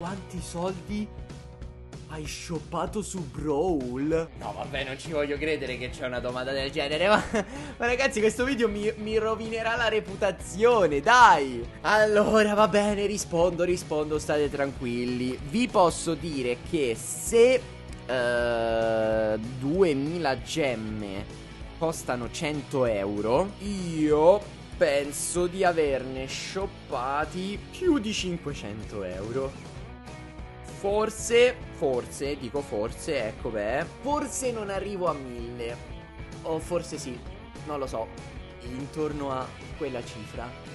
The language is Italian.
Quanti soldi hai shoppato su Brawl? No, vabbè, non ci voglio credere che c'è una domanda del genere. Ma, ma ragazzi, questo video mi, mi, rovinerà la reputazione. Dai. Allora, va bene, rispondo, rispondo. State tranquilli. Vi posso dire che se uh, 2000 gemme costano 100 euro, io penso di averne shoppati più di 500 euro. Forse, forse, dico forse, ecco beh, forse non arrivo a mille. O forse sì, non lo so, intorno a quella cifra.